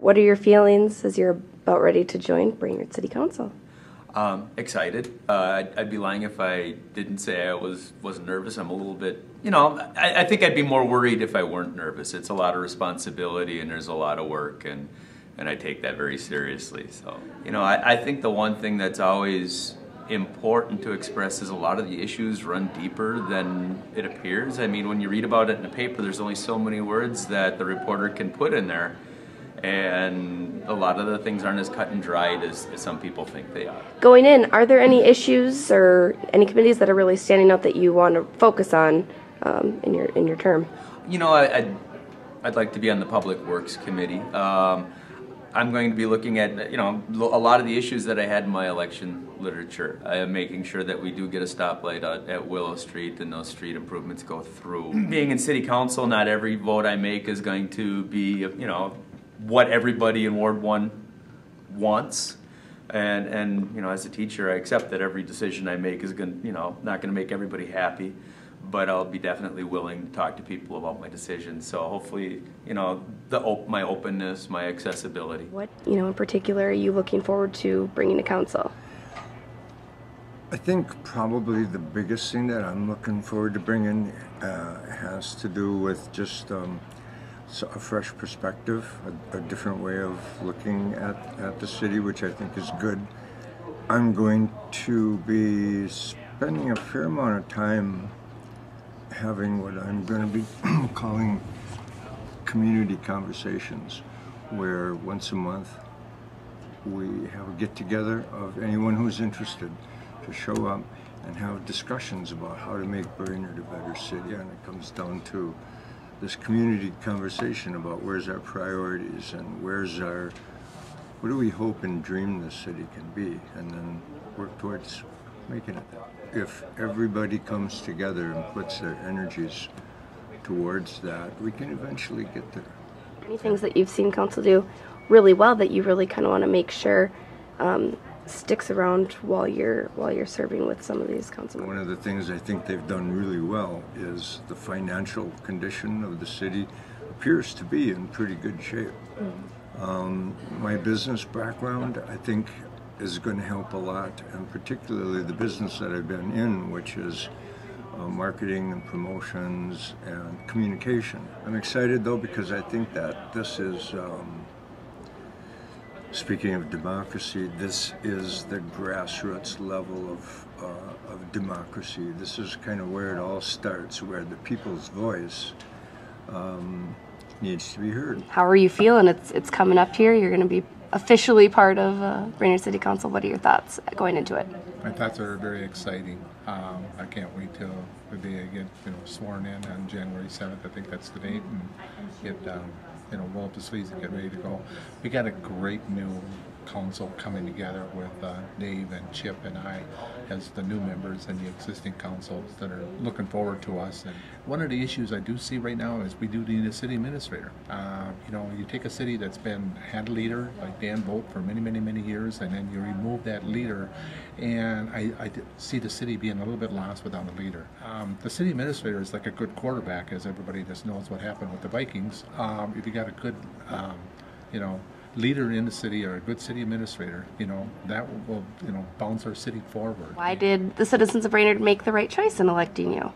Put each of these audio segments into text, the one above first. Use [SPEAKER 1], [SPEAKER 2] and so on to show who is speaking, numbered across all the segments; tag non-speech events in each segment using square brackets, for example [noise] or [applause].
[SPEAKER 1] What are your feelings as you're about ready to join Brainerd City Council?
[SPEAKER 2] Um, excited. Uh, I'd, I'd, be lying if I didn't say I was wasn't nervous. I'm a little bit, you know. I, I, think I'd be more worried if I weren't nervous. It's a lot of responsibility and there's a lot of work, and and I take that very seriously. So, you know, I, I think the one thing that's always important to express is a lot of the issues run deeper than it appears. I mean, when you read about it in a paper, there's only so many words that the reporter can put in there and a lot of the things aren't as cut and dried as, as, some people think they are.
[SPEAKER 1] Going in, are there any issues or any committees that are really standing out that you want to focus on um, in your in your term?
[SPEAKER 2] You know, I, would I'd like to be on the Public Works Committee. Um, I'm going to be looking at you know a lot of the issues that I had in my election literature. I am making sure that we do get a stoplight at, at Willow Street and those street improvements go through. Being in City Council, not every vote I make is going to be you know what everybody in Ward 1 wants. And, and you know, as a teacher, I accept that every decision I make is going, you know, not going to make everybody happy, but I'll be definitely willing to talk to people about my decisions. So hopefully, you know, the op my openness, my accessibility.
[SPEAKER 1] What, you know, in particular, are you looking forward to bringing to council?
[SPEAKER 3] I think probably the biggest thing that I'm looking forward to bringing uh, has to do with just um, a fresh perspective, a, a, different way of looking at, at the city, which I think is good. I'm going to be spending a fair amount of time having what I'm going to be [clears throat] calling community conversations, where once a month we have a get together of anyone who's interested to show up and have discussions about how to make Brainerd a better city. And it comes down to this community conversation about where's our priorities and where's our, what do we hope and dream this city can be, and then work towards making it. If everybody comes together and puts their energies towards that, we can eventually get there.
[SPEAKER 1] Any things that you've seen council do really well that you really kind of want to make sure um, sticks around while you're while you're serving with some of these council members.
[SPEAKER 3] One of the things I think they've done really well is the financial condition of the city appears to be in pretty good shape. Mm-hmm. Um, my business background, I think, is going to help a lot, and particularly the business that I've been in, which is uh, marketing and promotions and communication. I'm excited though because I think that this is. Um, Speaking of democracy, this is the grassroots level of, uh, of democracy. This is kind of where it all starts, where the people's voice um, needs to be heard.
[SPEAKER 1] How are you feeling? It's it's coming up here. You're going to be officially part of uh, Brainerd City Council. What are your thoughts going into it?
[SPEAKER 4] My thoughts are very exciting. Um, I can't wait till the day I get you know sworn in on January 7th. I think that's the date, and get um, you know roll up the sleeves and get ready to go. We got a great new council coming together with uh, Dave and Chip and I as the new members and the existing councils that are looking forward to us. And one of the issues I do see right now is we do need a city administrator. Uh, you know, you take a city that's been had a leader like Dan Vogt for many, many, many years, and then you remove that leader, and I, I see the city being a little bit lost without a leader. Um, the city administrator is like a good quarterback, as everybody just knows what happened with the Vikings. Um, if you got a good, um, you know, leader in the city or a good city administrator, you know, that will, you know, bounce our city forward.
[SPEAKER 1] Why did the citizens of Brainerd make the right choice in electing you?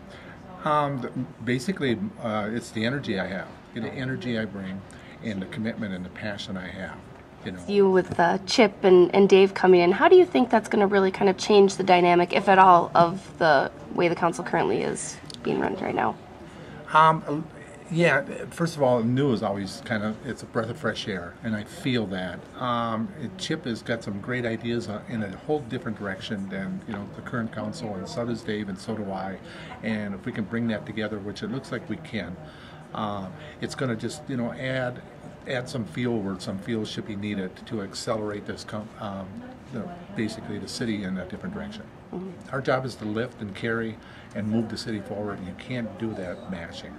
[SPEAKER 4] Um, basically, uh, it's the energy I have, the energy I bring, and the commitment and the passion I have. You, know.
[SPEAKER 1] you with uh, Chip and, and Dave coming in, how do you think that's going to really kind of change the dynamic, if at all, of the way the council currently is being run right now?
[SPEAKER 4] Um, yeah, first of all, new is always kind of it's a breath of fresh air, and I feel that. Um, Chip has got some great ideas uh, in a whole different direction than you know the current council, and so does Dave, and so do I. And if we can bring that together, which it looks like we can, uh, it's going to just you know add add some fuel where some fuel should be needed to accelerate this, um, know, basically the city in a different direction. Mm -hmm. Our job is to lift and carry and move the city forward, and you can't do that mashing.